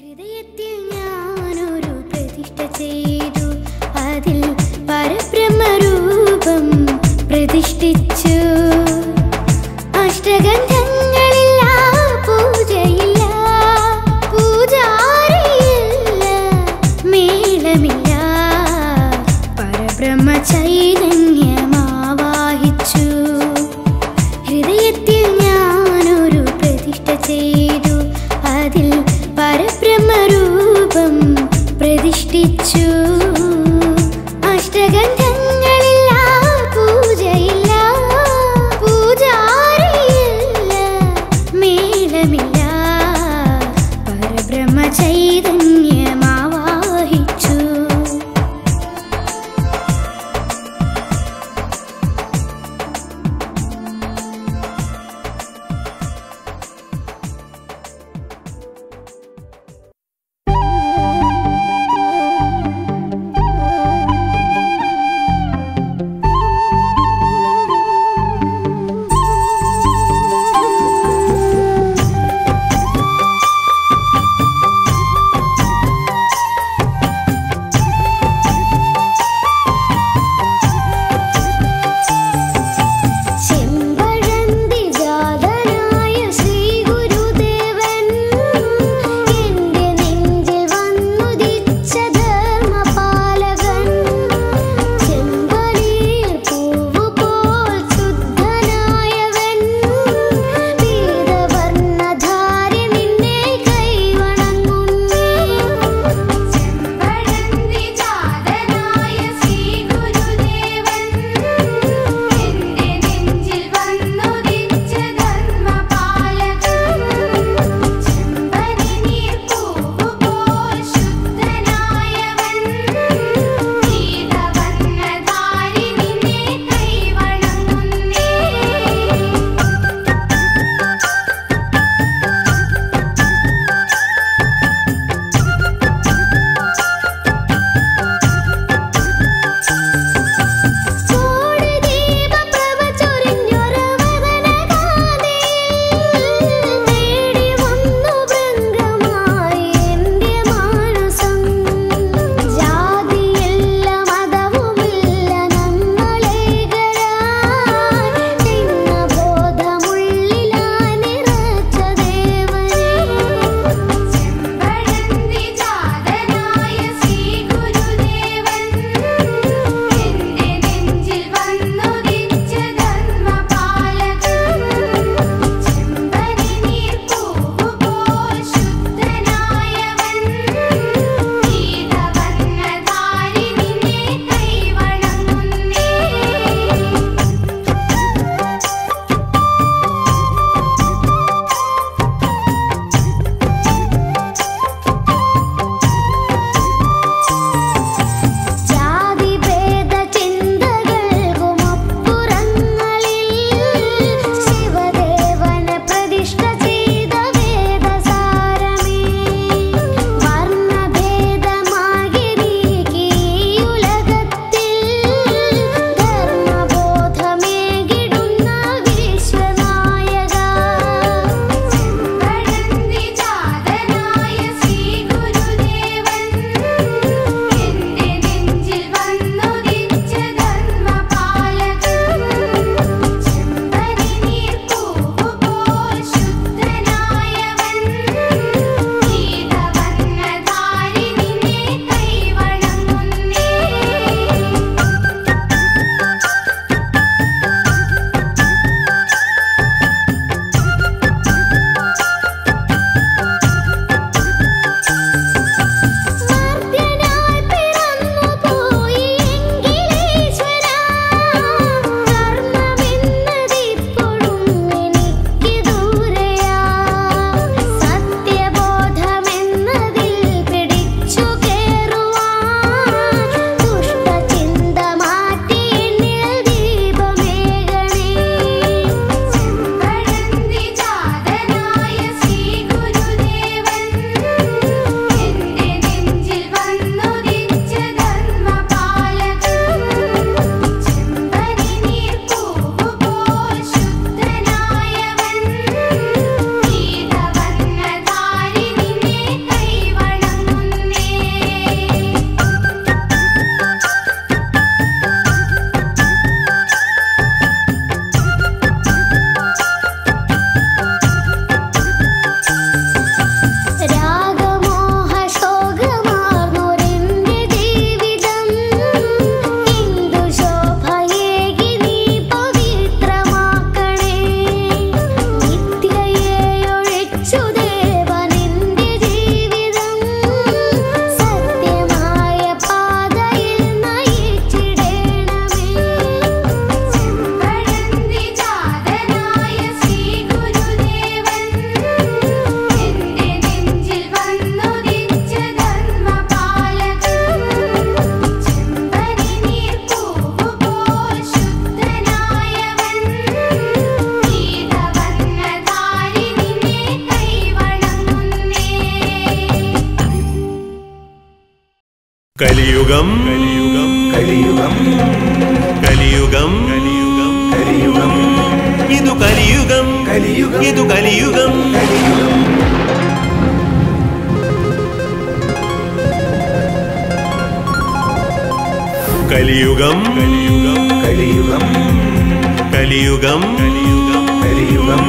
ഹൃദയത്തിൽ ഞാനൊരു പ്രതിഷ്ഠ ചെയ്തു. അതിൽ പരബ്രഹ്മരൂപം പ്രതിഷ്ഠിച്ചു. കലിയുഗം കലിയുഗം കലിയുഗം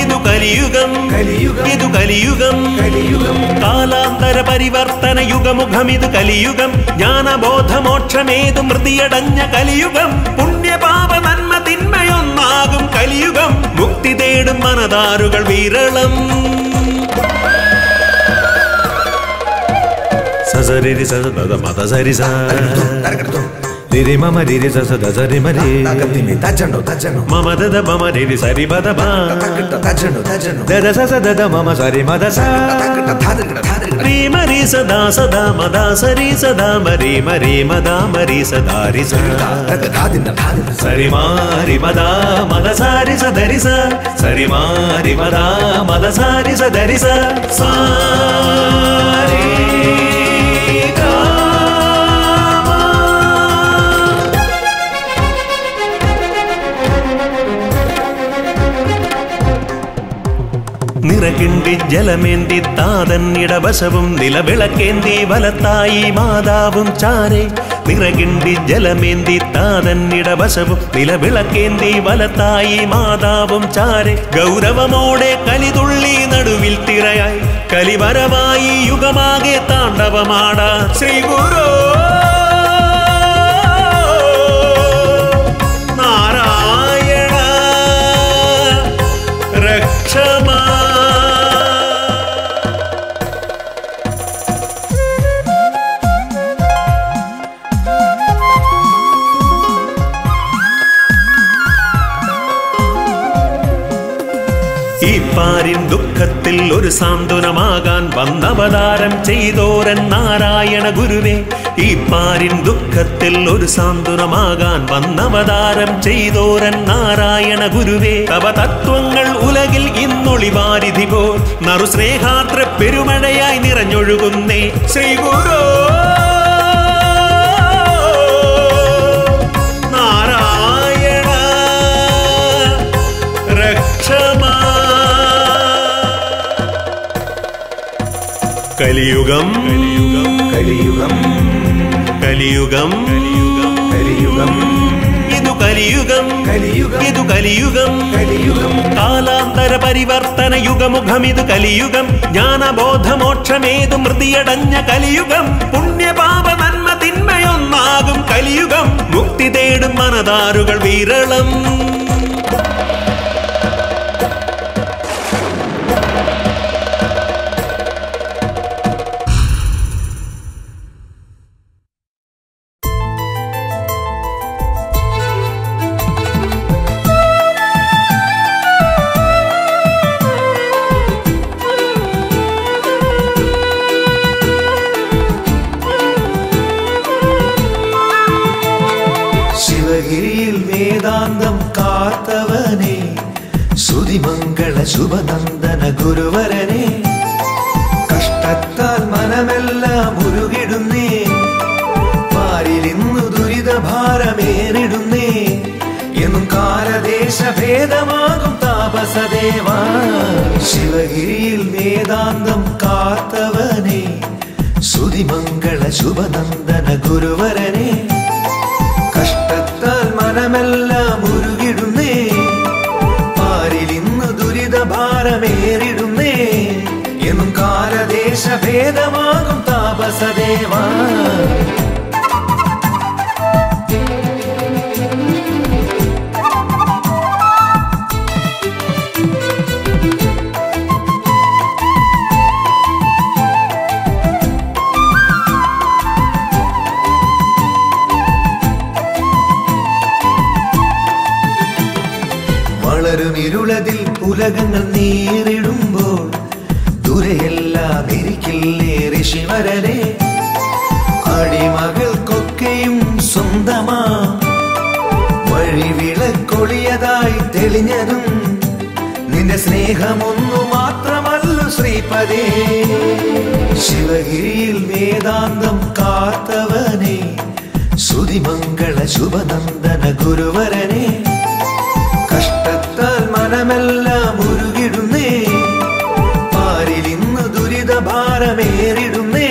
ഇതു കലിയുഗം കലിയുഗം ഇതു കലിയുഗം കലിയുഗം കാലാന്തര പരിവർത്തന യുഗമുഖം ഇത് കലിയുഗം ജ്ഞാനബോധമോക്ഷമേതു മൃതിയടഞ്ഞ കലിയുഗം പുണ്യപാപ നന്മ തിന്മയൊന്നാകും കലിയുഗം മുക്തി തേടും മനതാരുകൾ വിരളം സസരി സദ മത സരി സ రే మమ రే జస దజ రే మరే నగతి మే తజను తజను మమ దద మమ రే రి సరి బద బా తజను తజను దద సస దద మమ సరి మద స రీ మరి సదా సదా మద సరి సదా మరి మరి మద మరి సదా రి సరి మారి మదా మద మద సరి సదరి స సరి మరి మద మద సరి సదరి స సారి നിറകിണ്ടി ജലമേന്തി താതന്നിടവശവും നിലവിളക്കേന്തി വലത്തായി മാതാവും ചാരെ. നിറകിണ്ടി ജലമേന്തി താതന്നിടവശവും നിലവിളക്കേന്തി വലത്തായി മാതാവും ചാരെ. ഗൗരവമോടെ കലിതുള്ളി നടുവിൽ തിരയായി. കലിവരമായി യുഗമാകെ താണ്ഡവമാടാ ശ്രീ ഗുരു. ദുഃഖത്തിൽ ഒരു സാന്ത്വനമാകാൻ വന്നവതാരം ചെയ്തോരൻ നാരായണ ഗുരുവേ. ഈ പാരിൻ ദുഃഖത്തിൽ ഒരു സാന്ത്വനമാകാൻ വന്നവതാരം ചെയ്തോരൻ നാരായണ ഗുരുവേ. തവ തത്വങ്ങൾ ഉലകിൽ ഇന്നൊളിവാരിധി പോൽ. നറുസ്നേഹാത്ര പെരുമഴയായി നിറഞ്ഞൊഴുകുന്നേ. ശ്രീ ഗുരു കലിയുഗം. കലിയുഗം. കലിയുഗം. കലിയുഗം. ഇതു കലിയുഗം. കലിയുഗം. ഇതു കലിയുഗം. കലിയുഗം. കാലാന്തര പരിവർത്തന യുഗമുഖം യുഗമുഖമിത് കലിയുഗം. ജ്ഞാനബോധമോക്ഷമേതു മൃതിയടഞ്ഞ കലിയുഗം. പുണ്യപാപ നന്മ തിന്മയൊന്നാകും കലിയുഗം. മുക്തി തേടും മനതാരുകൾ വിരളം. ശിവഗിരിയിൽ വേദാന്തം കാത്തവനെ ശ്രുതിമംഗള ശുഭനന്ദന ഗുരുവരനെ കഷ്ടത്താൽ മനമെല്ലാം ഉരുകിടുന്നേ പാരിലിന്നു ദുരിതഭാരമേറിടുന്നേ എന്നും കാലദേശ ഭേദമാകും താപസദേവ. ശിവഗിരിയിൽ വേദാന്തം കാത്തവനെ ശ്രുതിമംഗള ശുഭനന്ദന ഗുരുവരനെ മനമെല്ലാം ഉരുകിടുന്നേ. പാരിലിന്ന് ദുരിത ഭാരമേറിടുന്നേ. എന്നും കാലദേശ ഭേദമാകും താപസദേവാ. നിന്റെ മാത്രമല്ല ശ്രീപദേ. ശിവ ശിവഗിരിയിൽ വേദാന്തം കാത്തവനെ സുതിമംഗള ശുഭനന്ദന ഗുരുവരനെ കഷ്ടത്താൽ മനമെല്ലാം ഉരുകിടുന്നേ പാരിൽ ഇന്ന് ദുരിതഭാരമേറിടുന്നേ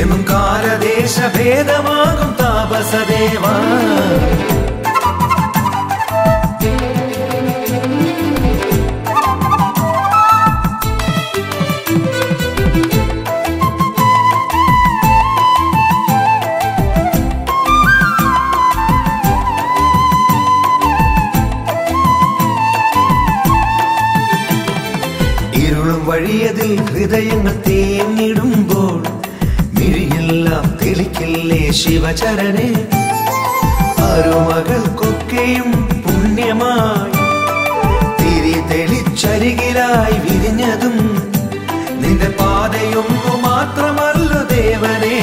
എന്നും കാലദേശ ഭേദമാകും താപസദേവാ. ഹൃദയങ്ങൾ തേങ്ങിടുമ്പോൾ മിഴിയെല്ലാം തെളിക്കില്ലേ ശിവചരനെ അരുമകൾക്കൊക്കെയും പുണ്യമായി തിരി തെളിച്ചരികിലായി വിരിഞ്ഞതും നിന്റെ പാതയൊന്നു മാത്രമല്ല ദേവനെ.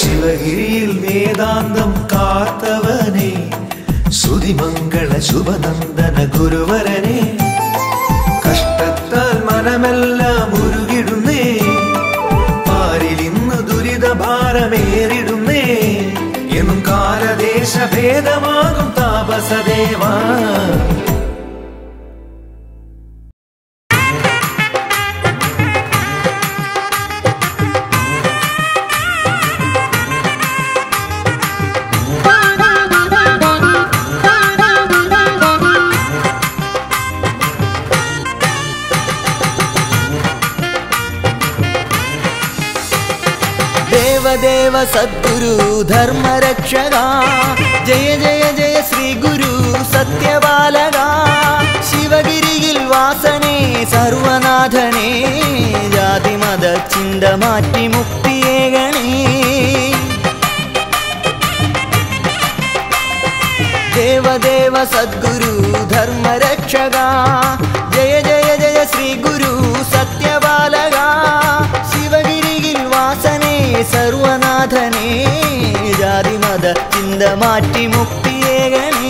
ശിവഗിരിയിൽ വേദാന്തം കാത്തവനെ സുതിമംഗള ശുഭനന്ദന ഗുരുവരനെ. കഷ്ടത്താൽ കാലദേശ ഭേദമാകും దేవదేవ సద్గురు ధర్మరక్షగా. జయ జయ జయ శ్రీ గురు సత్యబాలగా. శివగిరిగిల్ వాసనే సర్వనాథనే. జాతి మద చింద మాటి ముక్తి దేవదేవ సద్గురు ధర్మరక్షగా. జయ జయ జయ శ్రీ గురు సత్యబాలగా. സർവനാഥനേ ജാതിമത ചിന്ത മാറ്റി മുക്തിയേകണേ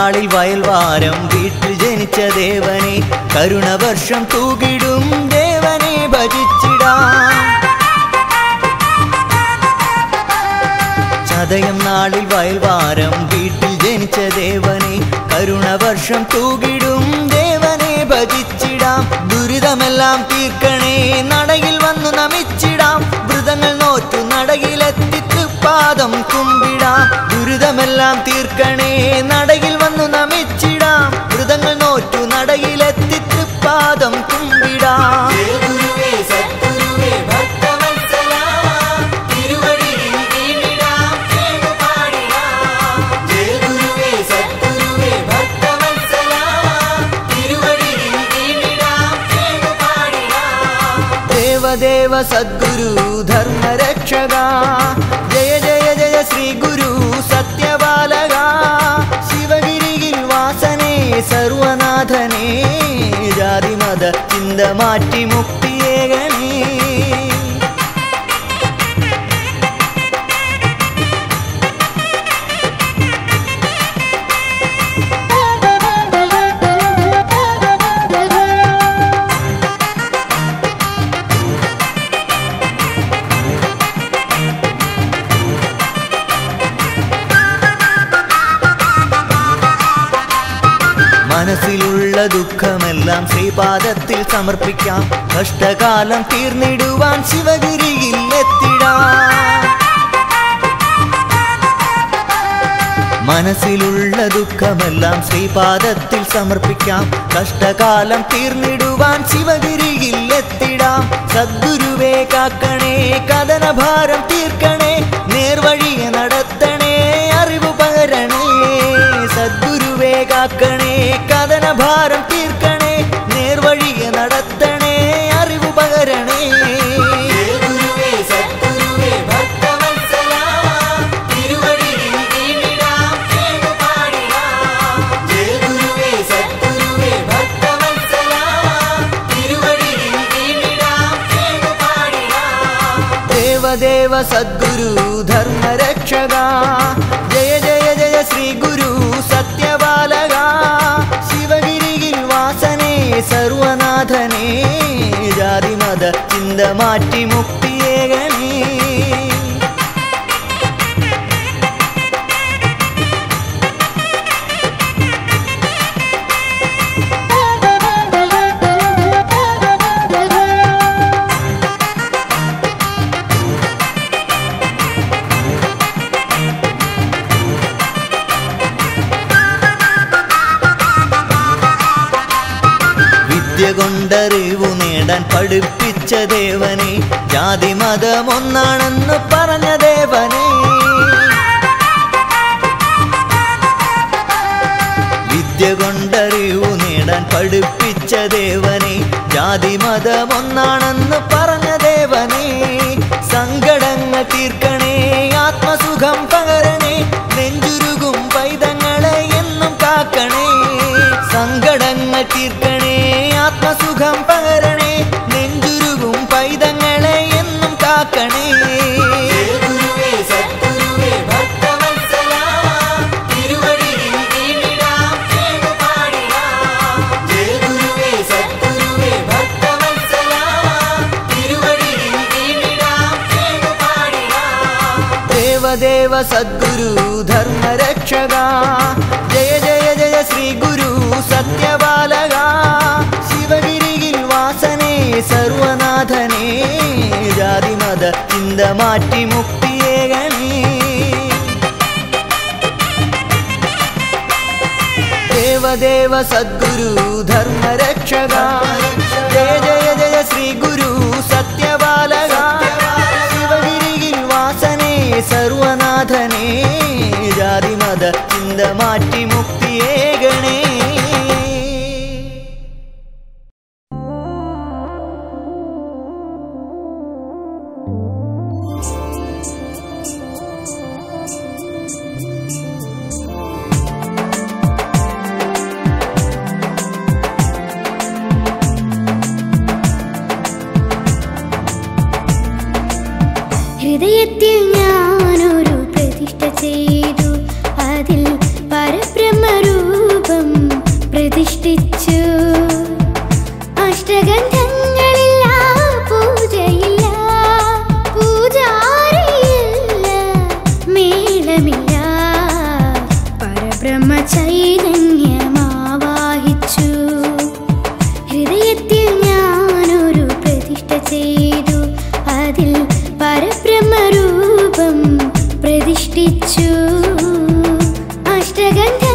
നാളിൽ വയൽവാരം വീട്ടിൽ ജനിച്ച ദേവനെ കരുണവർഷം തൂകിടും ദേവനെ ഭജിച്ചിടാം. ചതയം നാളിൽ വയൽവാരം വീട്ടിൽ ജനിച്ച ദേവനെ കരുണവർഷം തൂകിടും ദേവനെ ഭജിച്ചിടാം. ദുരിതമെല്ലാം തീർക്കണേ നടയിൽ വന്നു നമിച്ചിടാം. വ്രതങ്ങൾ നോറ്റു നടയിലെത്തിത്ത് പാദം കുമ്പിടാം. ദുരിതമെല്ലാം തീർക്കണേ നടയിൽ വന്നു നമിച്ചിടാം വ്രതങ്ങൾ നോറ്റു നടയിലെത്തിത്ത് പാദം കുമ്പിടാം ദേവദേവ സദ്ഗുരു ചിന്ത മാറ്റി മുക്തിയേകണേ മനസ്സിലുള്ള ദുഃഖമെല്ലാം ശ്രീപാദത്തിൽ സമർപ്പിക്കാം. കഷ്ടകാലം തീർന്നിടുവാൻ ശിവഗിരിയിൽ എത്തിടാം മനസ്സിലുള്ള ദുഃഖമെല്ലാം ശ്രീപാദത്തിൽ സമർപ്പിക്കാം. കഷ്ടകാലം തീർന്നിടുവാൻ ശിവഗിരിയിൽ എത്തിടാം സദ്ഗുരുവേ കാക്കണേ കഥനഭാരം തീർക്കണേ നേർവഴിയെ നടത്തണേ അറിവ് പകരണേ സദ്ഗുരുവേ കാക്കണേ ഋണഭാരം തീർക്കണേ നേർവഴിയെ നടത്തണേ അറിവ് പകരണേ ദേവദേവ സദ്ഗുരു ധർമ്മര ചിന്ത മാറ്റി മുക്തിയേകണേ വിദ്യ കൊണ്ടറിവു നേടാൻ പഠിപ്പിച്ച ദേവനെ ജാതി മതമൊന്നാണെന്ന് പറഞ്ഞ ദേവനെ. വിദ്യ കൊണ്ടറിവു നേടാൻ പഠിപ്പിച്ച ദേവനെ. ജാതി മതമൊന്നാണെന്ന് പറഞ്ഞ ದೇವ ಸದ್ಗುರು, ಧರ್ಮ ರಕ್ಷಗ ಜಯ ಜಯ ಜಯ ಶ್ರೀ ಗುರು ಸತ್ಯ ಬಾಲಗ ಶಿವಗಿರಿಗಿಲ್ ವಾಸನೆ, ಸರ್ವನಾಥನೇ. ಜಾತಿ, ಮದ, ಇಂದ ಮಾಟಿ ಮುಕ್ತಿಯೇ ಗಣಿ ದೇವ ದೇವ ಸದ್ಗುರು, ಧರ್ಮ ರಕ್ಷಗ സർവനാഥനേ ജാതിമത ചിന്ത മാറ്റി മുക്തിയേകണേ അതിൽ പരബ്രഹ്മരൂപം പ്രതിഷ്ഠിച്ചു. അഷ്ടഗന്ധങ്ങളില്ല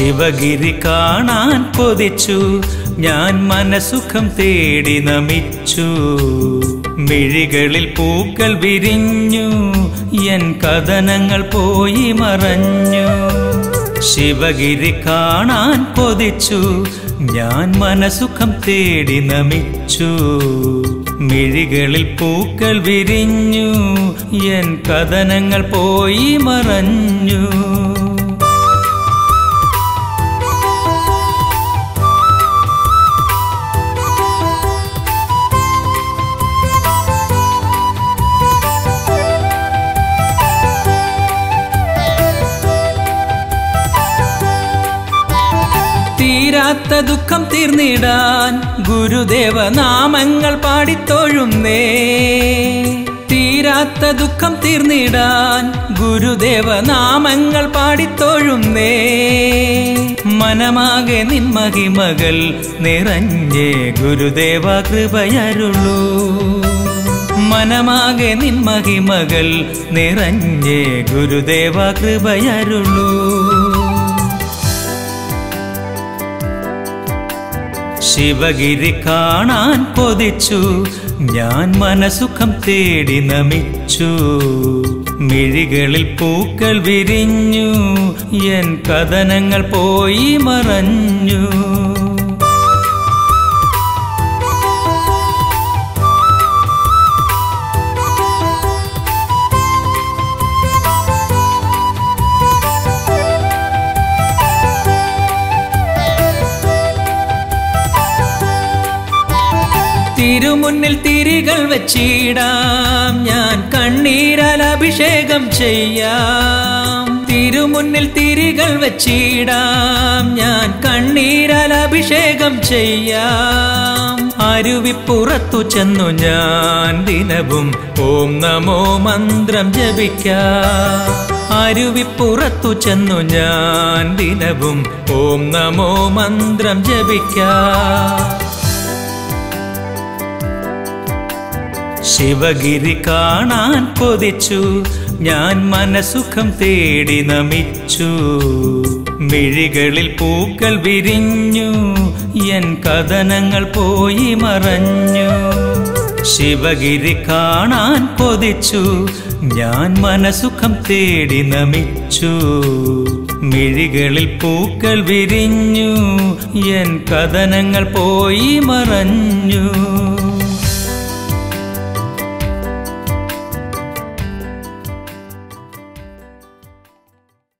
ശിവഗിരി കാണാൻ കൊതിച്ചു. ഞാൻ മനസുഖം തേടി നമിച്ചു. മിഴികളിൽ പൂക്കൾ വിരിഞ്ഞു. എൻ കഥനങ്ങൾ പോയി മറഞ്ഞു. ശിവഗിരി കാണാൻ കൊതിച്ചു. ഞാൻ മനസുഖം തേടി നമിച്ചു. മിഴികളിൽ പൂക്കൾ വിരിഞ്ഞു. എൻ കഥനങ്ങൾ പോയി മറഞ്ഞു. തീരാത്ത ദുഃഖം തീർന്നിടാൻ ഗുരുദേവ നാമങ്ങൾ പാടിത്തൊഴുന്നേ. തീരാത്ത ദുഃഖം തീർന്നിടാൻ ഗുരുദേവ നാമങ്ങൾ പാടിത്തൊഴുന്നേ. മനമാകെ നിന്മഹിമകൾ നിറഞ്ഞേ ഗുരുദേവ കൃപയരുളൂ. മനമാകെ നിന്മഹിമകൾ നിറഞ്ഞേ ഗുരുദേവ കൃപയരുളൂ. ശിവഗിരി കാണാൻ കൊതിച്ചു. ഞാൻ മനസുഖം തേടി നമിച്ചു. മിഴികളിൽ പൂക്കൾ വിരിഞ്ഞു. എൻ കഥനങ്ങൾ പോയി മറഞ്ഞു. വെച്ചിടാം. ഞാൻ കണ്ണീരാൽ അഭിഷേകം ചെയ്യാം. തിരുമുന്നിൽ തിരികൾ വെച്ചിടാം. ഞാൻ കണ്ണീരാൽ അഭിഷേകം ചെയ്യാം. അരുവിപ്പുറത്തു ചെന്നു ഞാൻ ദിനവും ഓം നമോ മന്ത്രം ജപിക്കാം. അരുവിപ്പുറത്തു ചെന്നു ഞാൻ ദിനവും ഓം നമോ മന്ത്രം ജപിക്കാം. ശിവഗിരി കാണാൻ കൊതിച്ചു. ഞാൻ മനസുഖം തേടി നമിച്ചു. മിഴികളിൽ പൂക്കൾ വിരിഞ്ഞു. എൻ കഥനങ്ങൾ പോയി മറഞ്ഞു. ശിവഗിരി കാണാൻ കൊതിച്ചു. ഞാൻ മനസുഖം തേടി നമിച്ചു. മിഴികളിൽ പൂക്കൾ വിരിഞ്ഞു. എൻ കഥനങ്ങൾ പോയി മറഞ്ഞു.